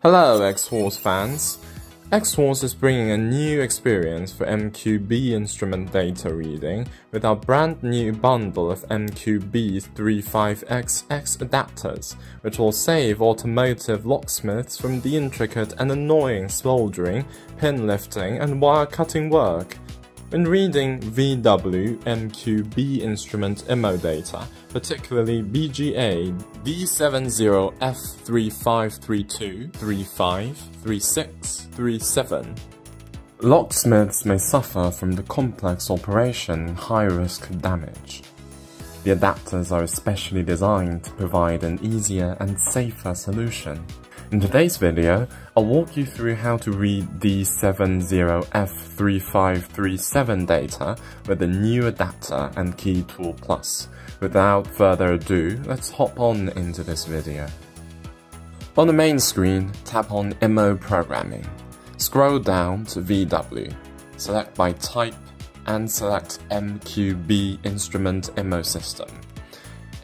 Hello Xhorse fans! Xhorse is bringing a new experience for MQB instrument data reading with our brand new bundle of MQB 35XX adapters, which will save automotive locksmiths from the intricate and annoying soldering, pin lifting and wire cutting work. When reading VW MQB instrument IMO data, particularly BGA D70F3532, 35, 36, 37, locksmiths may suffer from the complex operation and high-risk damage. The adapters are especially designed to provide an easier and safer solution. In today's video, I'll walk you through how to read D70F3537 data with the new adapter and Key Tool Plus. Without further ado, let's hop on into this video. On the main screen, tap on IMMO Programming. Scroll down to VW, select by type and select MQB Instrument IMMO System.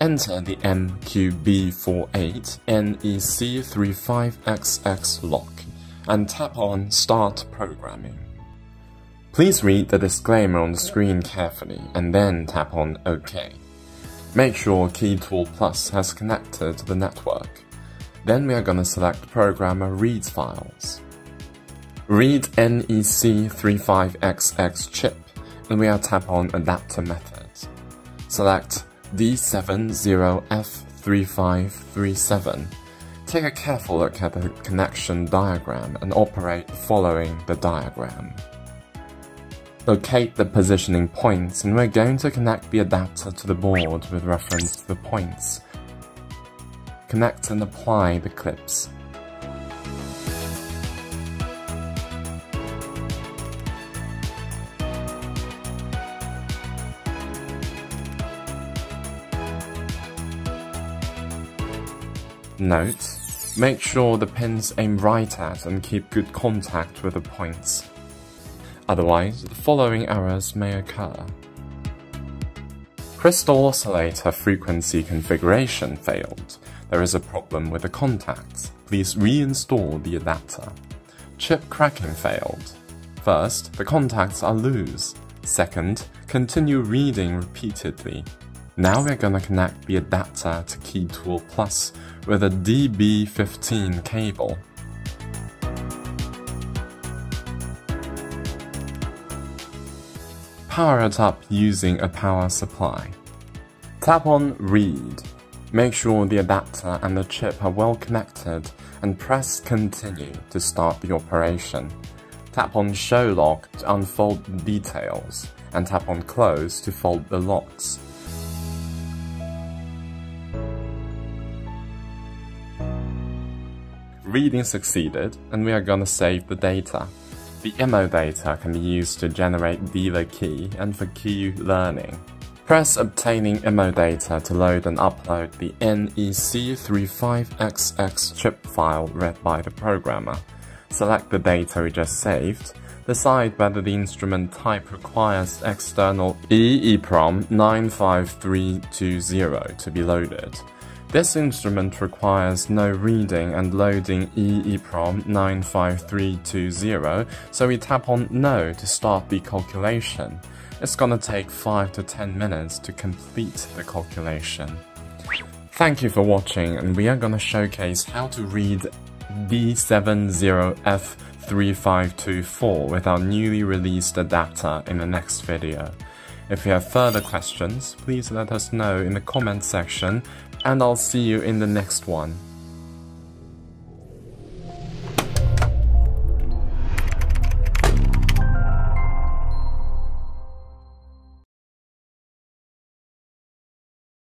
Enter the MQB48 NEC35XX lock and tap on Start Programming. Please read the disclaimer on the screen carefully and then tap on OK. Make sure Key Tool Plus has connected to the network. Then we are going to select Programmer Reads Files. Read NEC35XX chip and we are tap on Adapter Method. Select D70F3537. Take a careful look at the connection diagram and operate following the diagram. Locate the positioning points and we're going to connect the adapter to the board with reference to the points. Connect and apply the clips. Note, make sure the pins aim right at and keep good contact with the points. Otherwise, the following errors may occur. Crystal oscillator frequency configuration failed. There is a problem with the contacts. Please reinstall the adapter. Chip cracking failed. First, the contacts are loose. Second, continue reading repeatedly. Now we're gonna connect the adapter to Key Tool Plus with a DB15 cable. Power it up using a power supply. Tap on Read. Make sure the adapter and the chip are well connected and press Continue to start the operation. Tap on Show Lock to unfold the details, and tap on Close to fold the locks. Reading succeeded, and we are gonna save the data. The IMMO data can be used to generate dealer key and for key learning. Press Obtaining IMMO data to load and upload the NEC35XX chip file read by the programmer. Select the data we just saved. Decide whether the instrument type requires external EEPROM 95320 to be loaded. This instrument requires no reading and loading EEPROM 95320, so we tap on No to start the calculation. It's gonna take 5 to 10 minutes to complete the calculation. Thank you for watching and we are gonna showcase how to read D70F3524 with our newly released adapter in the next video. If you have further questions, please let us know in the comment section and I'll see you in the next one.